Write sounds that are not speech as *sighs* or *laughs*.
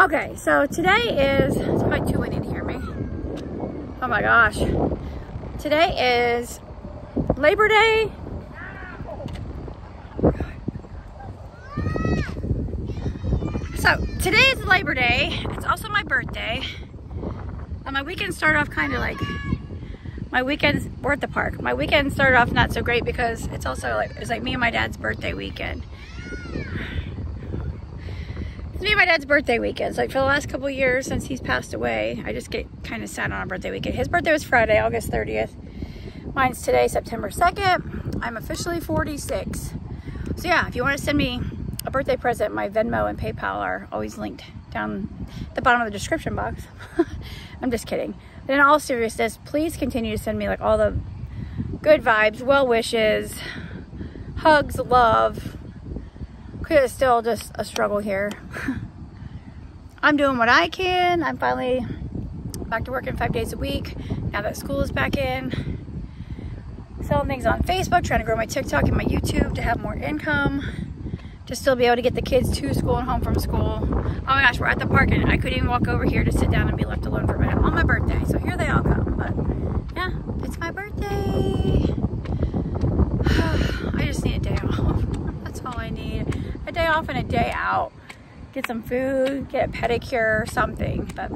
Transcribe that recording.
Okay, so today is, too windy to hear me. Oh my gosh. Today is Labor Day. So today is Labor Day. It's also my birthday. And my weekend started off kind of like, my weekends, we're at the park. My weekend started off not so great because it's also like, it's like me and my dad's birthday weekend. It's me my dad's birthday weekend. So like for the last couple years since he's passed away, I just get kind of sad on a birthday weekend. His birthday was Friday, August 30th. Mine's today, September 2nd. I'm officially 46. So yeah, if you want to send me a birthday present, my Venmo and PayPal are always linked down the bottom of the description box. *laughs* I'm just kidding. But in all seriousness, please continue to send me like all the good vibes, well wishes, hugs, love, it's still just a struggle here. *laughs* I'm doing what I can. I'm finally back to working five days a week now that school is back in. Selling things on Facebook, trying to grow my TikTok and my YouTube to have more income. To still be able to get the kids to school and home from school. Oh my gosh, we're at the park and I couldn't even walk over here to sit down and be left alone for a minute on my birthday. So here they all come. But yeah, it's my birthday. *sighs* I just need a day off. That's all I need. A day off and a day out. Get some food, get a pedicure, or something. But